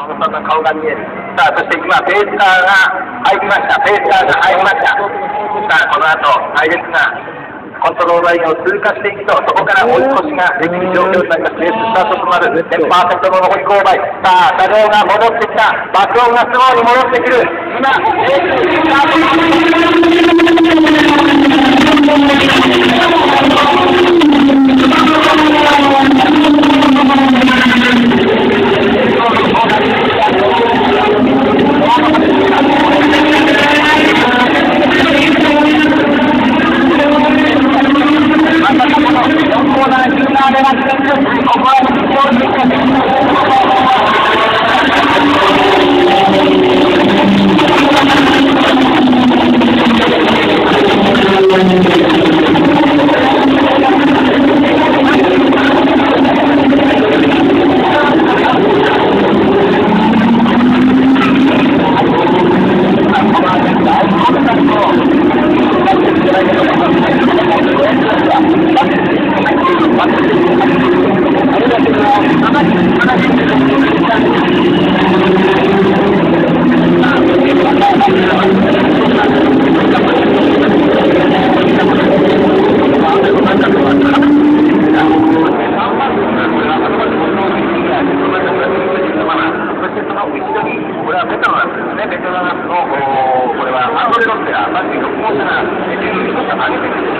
小野さんの顔が見える。さあ、そして今、ペースターが入りました。ペースターが入りました。さあ、この後、隊列がコントロールラインを通過していくと、そこから追い越しができる状況になります。レーススタートとなる10%の残り勾配。さあ、車両が戻ってきた。爆音がスローに戻ってくる。今、レーススタこれはね、ベトナムの、これはアンドレロッテラ、まず6号車が、えー、1号車上げてるでしょうか。